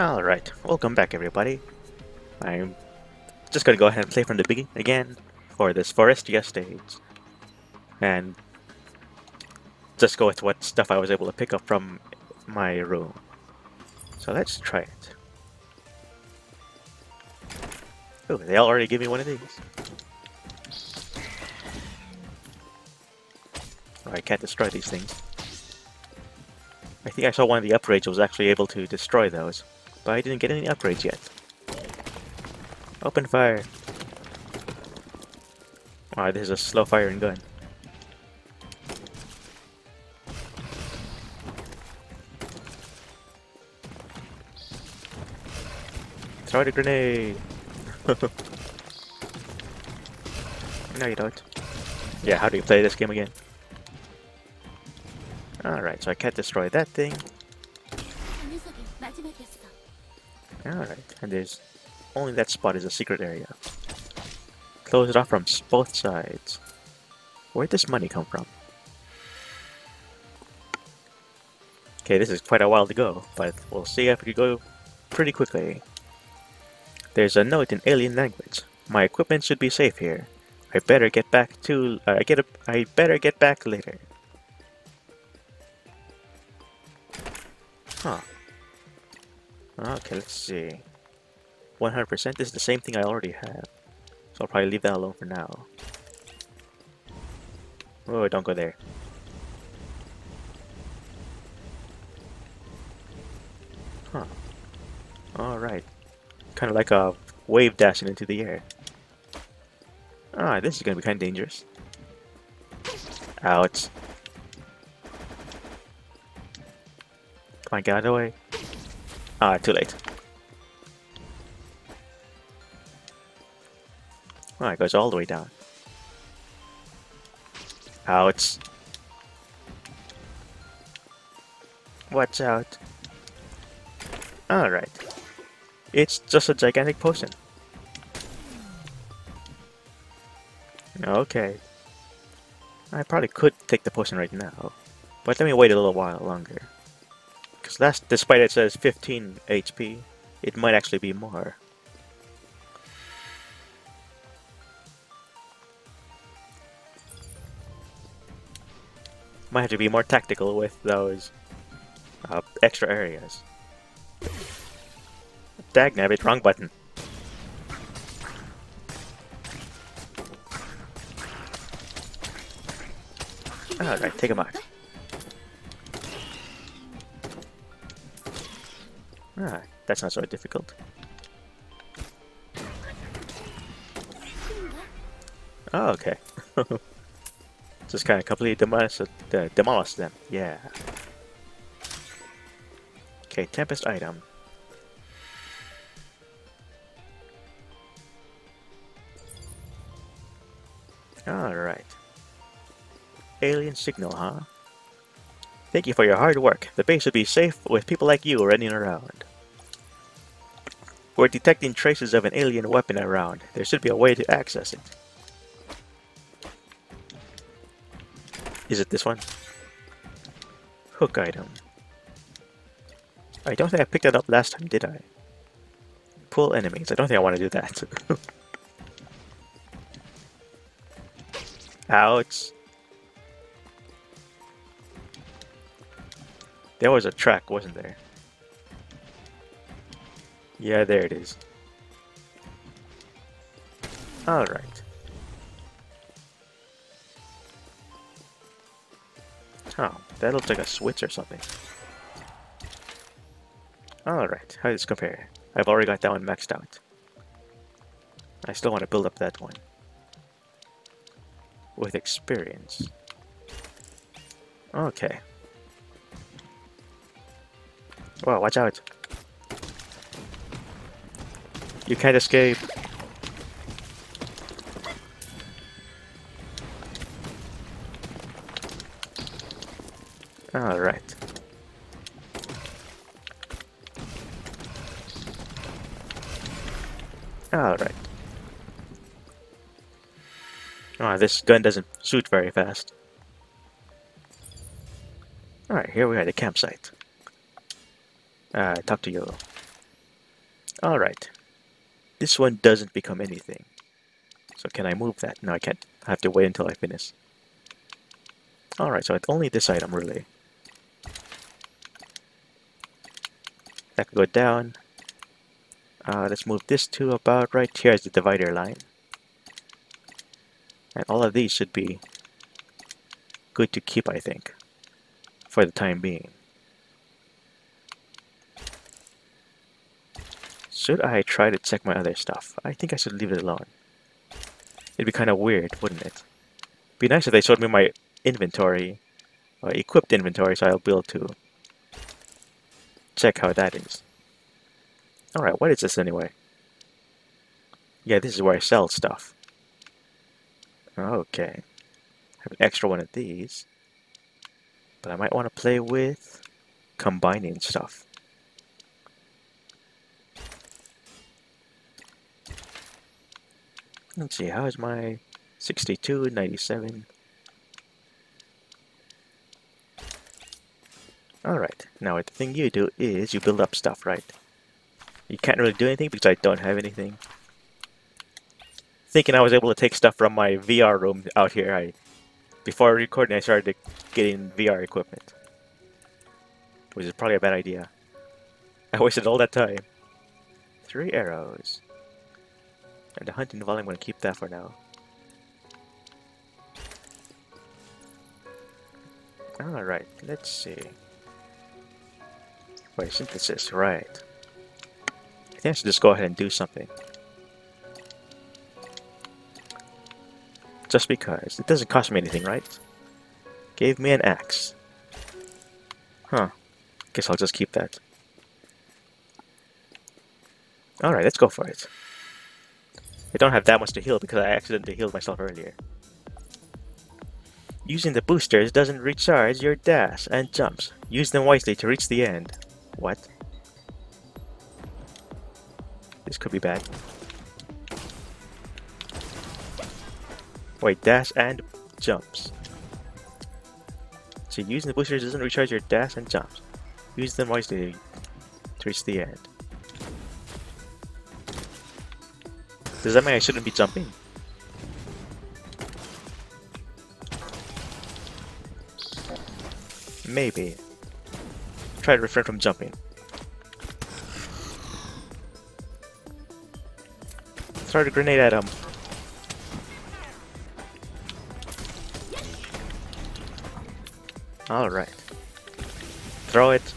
Alright, welcome back everybody. I'm just gonna go ahead and play from the beginning again for this Forestia stage. And just go with what stuff I was able to pick up from my room. So let's try it. Oh, they already gave me one of these. Oh, I can't destroy these things. I think I saw one of the upgrades was actually able to destroy those, but I didn't get any upgrades yet. Open fire! Wow, this is a slow firing gun. Throw the grenade! no you don't. Yeah, how do you play this game again? Alright, so I can't destroy that thing. Alright, and there's only that spot is a secret area. Close it off from both sides. Where'd this money come from? Okay, this is quite a while to go, but we'll see if we go pretty quickly. There's a note in alien language. My equipment should be safe here. I better get back to. Uh, I get. A, I better get back later. Huh. Okay, let's see. 100%. Is the same thing I already have. So I'll probably leave that alone for now. Oh, don't go there. Huh. Alright. Kind of like a wave dashing into the air. Ah, this is gonna be kind of dangerous. Ouch. Come on, get out of the way. Ah, too late. Oh, it goes all the way down. Ouch. Watch out. Alright. It's just a gigantic potion. Okay. I probably could take the potion right now. But let me wait a little while longer. Because that's despite it says 15 HP, it might actually be more. Might have to be more tactical with those uh, extra areas. Dag Dagnabbit, wrong button. Alright, take him out. Ah, that's not so difficult. Oh, okay. Just kind of completely demolish, uh, demolish them. Yeah. Okay, Tempest item. Alright. Alien signal, huh? Thank you for your hard work. The base should be safe with people like you running around. We're detecting traces of an alien weapon around. There should be a way to access it. Is it this one? Hook item. I don't think I picked that up last time, did I? Pull enemies. I don't think I want to do that. Ouch. There was a track, wasn't there? Yeah, there it is. Alright. Oh, that looks like a switch or something. Alright, how does this compare? I've already got that one maxed out. I still want to build up that one. With experience. Okay. Wow, watch out. You can't escape. Alright. Alright. Oh, this gun doesn't shoot very fast. Alright, here we are at the campsite. Uh, talk to you. Alright. This one doesn't become anything. So can I move that? No, I can't. I have to wait until I finish. Alright, so it's only this item, really. That can go down. Uh, let's move this to about right here as the divider line. And all of these should be good to keep, I think, for the time being. Should I try to check my other stuff? I think I should leave it alone. It'd be kind of weird, wouldn't it? Be nice if they showed me my inventory, or equipped inventory, so I'll be able to check how that is. Alright, what is this anyway? Yeah, this is where I sell stuff. Okay. I Have an extra one of these. But I might want to play with combining stuff. Let's see, how is my 62, 97? Alright, now the thing you do is you build up stuff, right? You can't really do anything because I don't have anything. Thinking I was able to take stuff from my VR room out here, I before recording I started getting VR equipment. Which is probably a bad idea. I wasted all that time. Three arrows. And the hunting volume, I'm going to keep that for now. Alright, let's see. Wait, synthesis, right. I think I should just go ahead and do something. Just because. It doesn't cost me anything, right? Gave me an axe. Huh. Guess I'll just keep that. Alright, let's go for it. I don't have that much to heal because I accidentally healed myself earlier. Using the boosters doesn't recharge your dash and jumps. Use them wisely to reach the end. What? This could be bad. Wait, dash and jumps. So using the boosters doesn't recharge your dash and jumps. Use them wisely to reach the end. Does that mean I shouldn't be jumping? Maybe. Try to refrain from jumping. Throw a grenade at him. Alright. Throw it.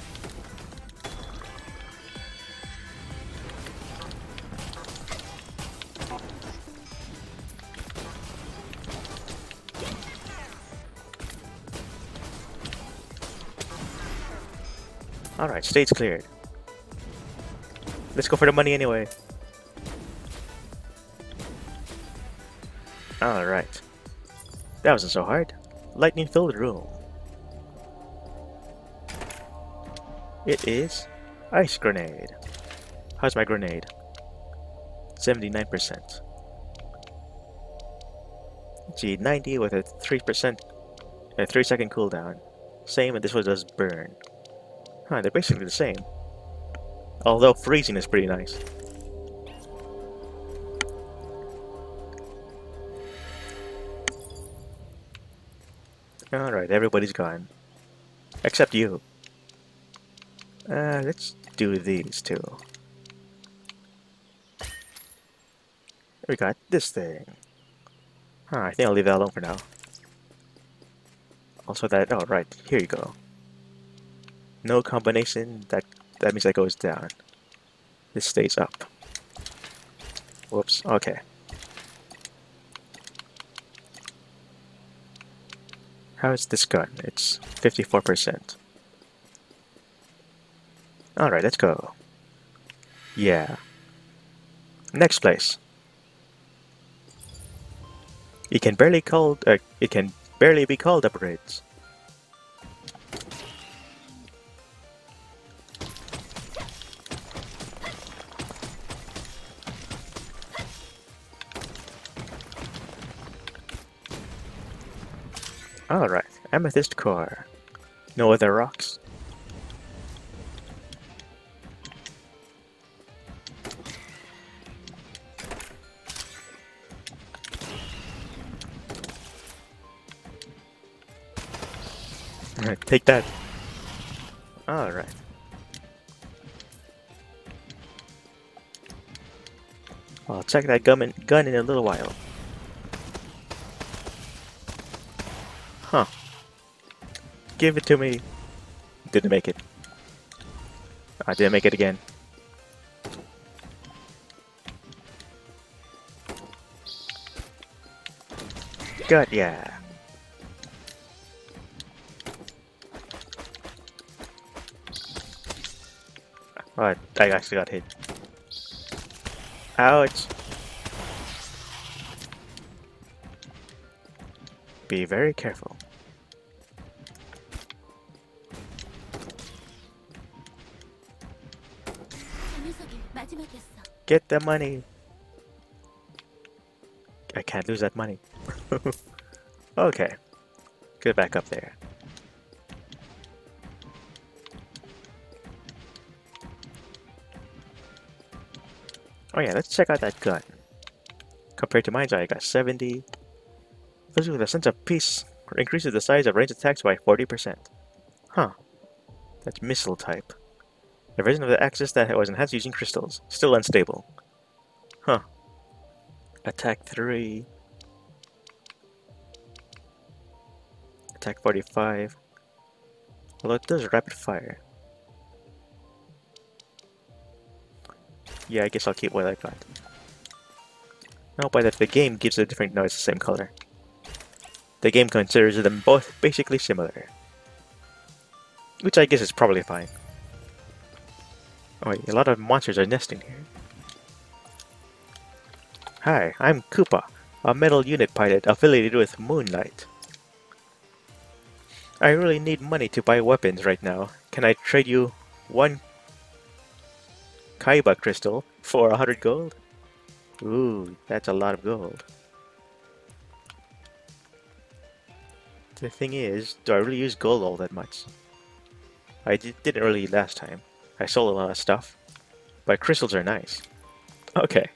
Alright, stage cleared. Let's go for the money anyway. Alright. That wasn't so hard. Lightning filled room. It is ice grenade. How's my grenade? 79%. G90 with a 3% a 3 second cooldown. Same and this one does burn. Huh, they're basically the same. Although freezing is pretty nice. Alright, everybody's gone. Except you. Uh, let's do these two. We got this thing. Huh, I think I'll leave that alone for now. Also that, oh right, here you go. No combination, that, that means that goes down. This stays up. Whoops, okay. How is this gun? It's 54%. Alright, let's go. Yeah. Next place. It can barely called uh, it can barely be called a bridge. Alright, amethyst core. No other rocks. Alright, take that. Alright. I'll check that gun in, gun in a little while. Give it to me. Didn't make it. I didn't make it again. Good, yeah. Oh, I actually got hit. Ouch. Be very careful. Get the money. I can't lose that money. okay. Get back up there. Oh yeah, let's check out that gun. Compared to mine, I got 70. Physical the sense of peace increases the size of range attacks by 40%. Huh. That's missile type. A version of the Axis that it was enhanced using crystals. Still unstable. Huh. Attack 3. Attack 45. Although it does rapid fire. Yeah, I guess I'll keep what I got. No, by that the game gives a different noise the same color. The game considers them both basically similar. Which I guess is probably fine. Oh a lot of monsters are nesting here. Hi, I'm Koopa, a metal unit pilot affiliated with Moonlight. I really need money to buy weapons right now. Can I trade you one Kaiba crystal for a hundred gold? Ooh, that's a lot of gold. The thing is, do I really use gold all that much? I didn't really last time. I sold a lot of stuff. But crystals are nice. Okay.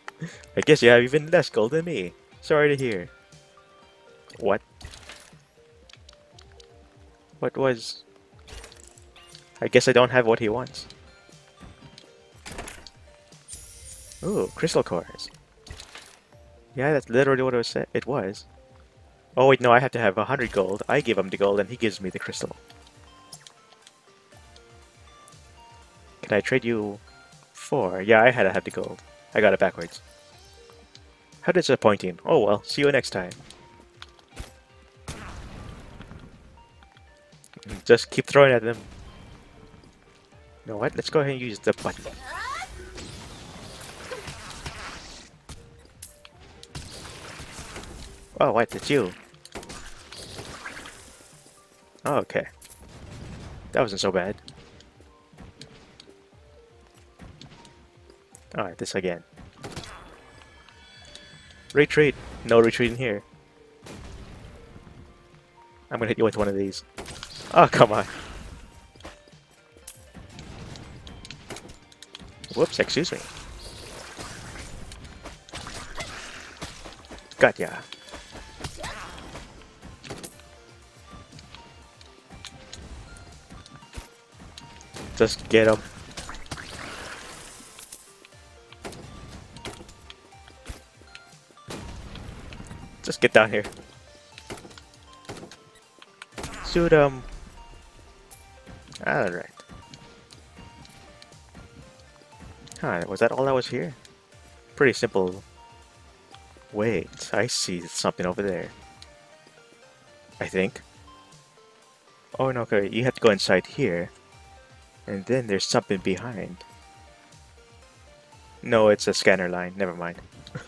I guess you have even less gold than me. Sorry to hear. What? What was... I guess I don't have what he wants. Ooh, crystal cores. Yeah, that's literally what it was. It was. Oh wait, no, I have to have a hundred gold. I give him the gold, and he gives me the crystal. Can I trade you four? Yeah, I had have the gold. I got it backwards. How disappointing. Oh well, see you next time. Just keep throwing at them. You know what? Let's go ahead and use the button. Oh, what? It's you. Oh, okay. That wasn't so bad. Alright, this again. Retreat! No retreating here. I'm gonna hit you with one of these. Oh, come on. Whoops, excuse me. Got ya. Just get him. Just get down here. Shoot him. Alright. Huh, was that all that was here? Pretty simple. Wait, I see something over there. I think. Oh no, okay, you have to go inside here. And then there's something behind. No, it's a scanner line, never mind.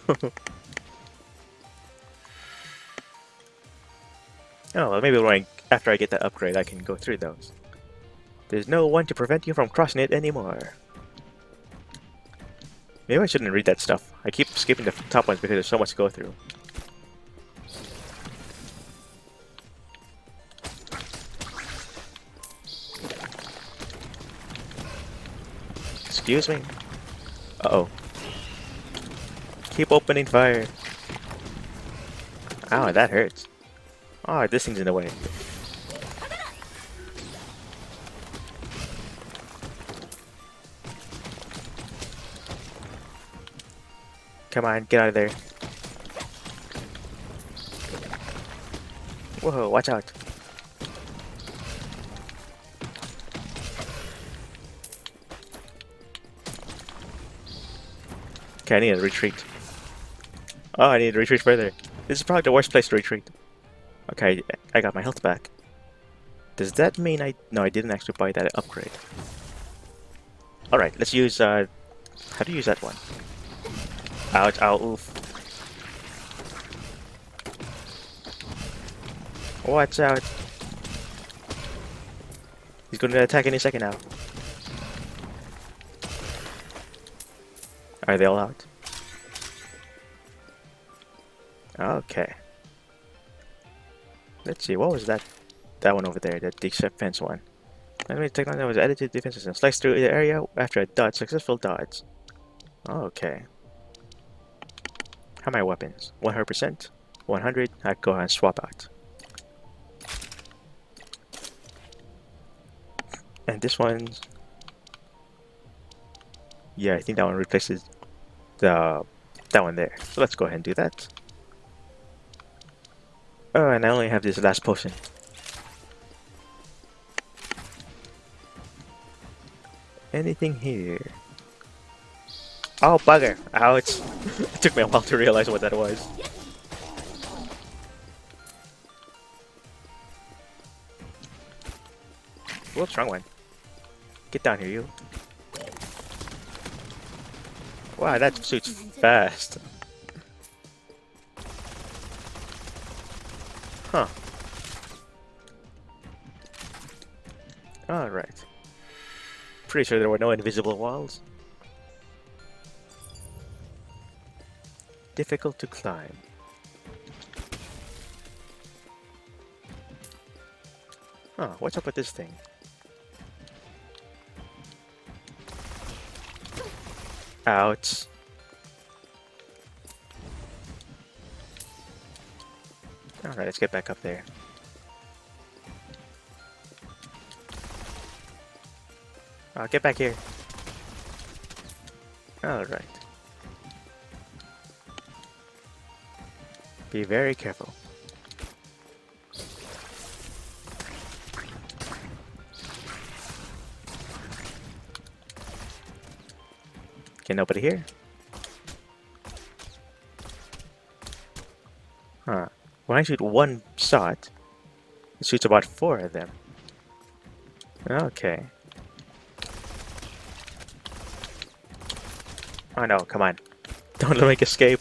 Oh, maybe I, after I get that upgrade, I can go through those. There's no one to prevent you from crossing it anymore. Maybe I shouldn't read that stuff. I keep skipping the top ones because there's so much to go through. Excuse me? Uh-oh. Keep opening fire. Ow, that hurts. Ah, this thing's in the way. Come on, get out of there. Whoa, watch out. Okay, I need to retreat. Oh, I need to retreat further. This is probably the worst place to retreat. Okay, I got my health back. Does that mean I... No, I didn't actually buy that upgrade. Alright, let's use... Uh, how do you use that one? Ouch, ow, oof. Watch out. He's going to attack any second now. Are they all out? Okay. Let's see, what was that? That one over there, the defense one. Enemy technology was added to the defense system. Slice through the area after a dodge. Successful dodge. Okay. How many weapons? 100%? 100? I'd go ahead and swap out. And this one's... Yeah, I think that one replaces the that one there. So let's go ahead and do that. Oh, and I only have this last potion. Anything here? Oh, bugger! Ouch! it took me a while to realize what that was. Whoops, wrong one. Get down here, you. Wow, that suits fast. Huh. Alright. Pretty sure there were no invisible walls. Difficult to climb. Huh, what's up with this thing? Ouch. Alright, let's get back up there. Uh, get back here. Alright. Be very careful. Can nobody here? When I shoot one shot, it shoots about four of them. Okay. Oh no, come on. Don't let me escape.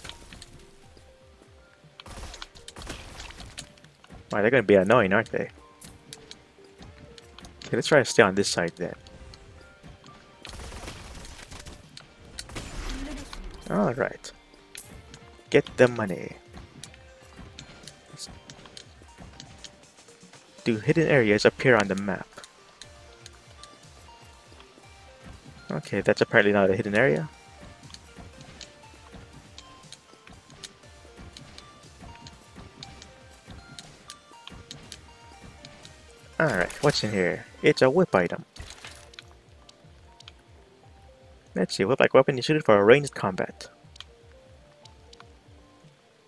Why, they're gonna be annoying, aren't they? Okay, let's try to stay on this side then. Alright. Get the money. Do hidden areas appear on the map? Okay, that's apparently not a hidden area. Alright, what's in here? It's a whip item. Let's see, whip like weapon is suited for ranged combat.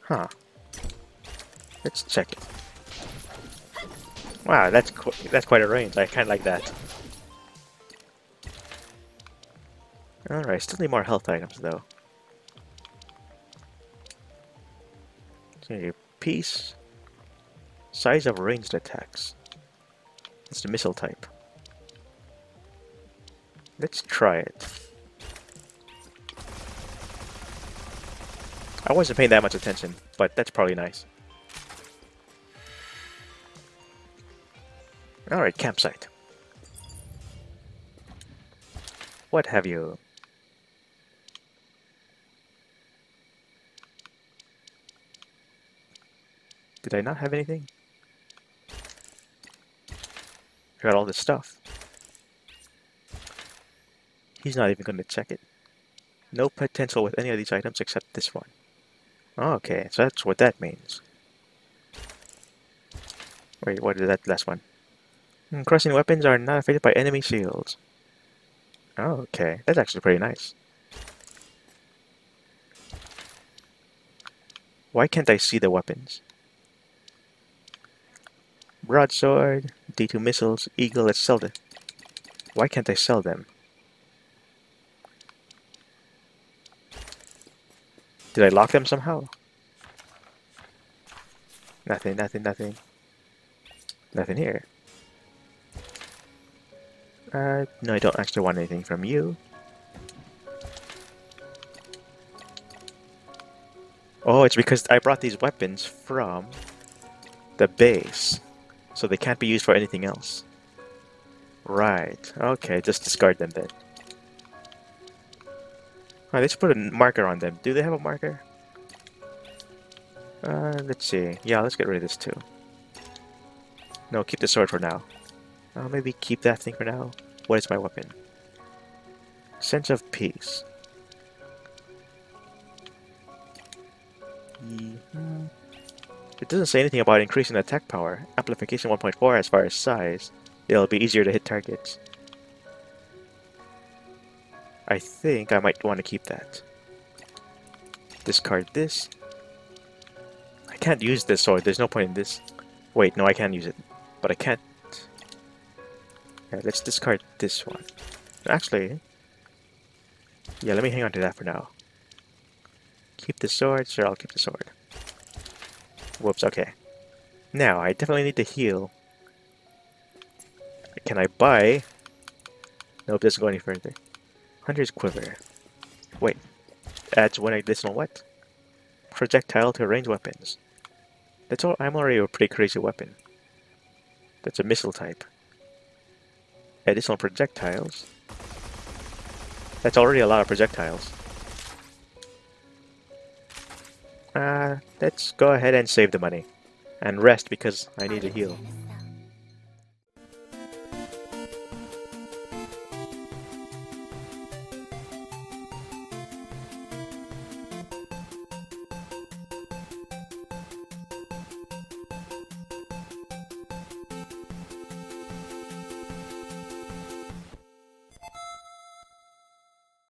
Huh. Let's check it. Wow, that's qu that's quite a range. I kind of like that. Alright, still need more health items though. Okay, piece. Size of ranged attacks. It's the missile type. Let's try it. I wasn't paying that much attention, but that's probably nice. Alright, campsite. What have you? Did I not have anything? I got all this stuff. He's not even going to check it. No potential with any of these items except this one. Okay, so that's what that means. Wait, what is that last one? Hmm, crossing weapons are not affected by enemy shields. Oh, okay, that's actually pretty nice. Why can't I see the weapons? Broadsword, D2 missiles, Eagle, let's sell them. Why can't I sell them? Did I lock them somehow? Nothing, nothing, nothing. Nothing here. Uh, no, I don't actually want anything from you. Oh, it's because I brought these weapons from the base. So they can't be used for anything else. Right. Okay, just discard them then. Oh, let's put a marker on them. Do they have a marker? Uh, let's see. Yeah, let's get rid of this too. No, keep the sword for now. Uh, maybe keep that thing for now. What is my weapon? Sense of peace. Mm-hmm. It doesn't say anything about increasing attack power. Amplification 1.4 as far as size. It'll be easier to hit targets. I think I might want to keep that. Discard this. I can't use this sword. There's no point in this. Wait, no, I can use it. But I can't. Yeah, let's discard this one. Actually, yeah, let me hang on to that for now. Keep the sword. Sure, I'll keep the sword. Whoops, okay. Now, I definitely need to heal. Can I buy? Nope, doesn't go any further. Hunter's Quiver. Wait. Adds one additional what? Projectile to range weapons. That's all. I'm already a pretty crazy weapon. That's a missile type. Additional projectiles. That's already a lot of projectiles. Uh, let's go ahead and save the money. And rest because I need to heal.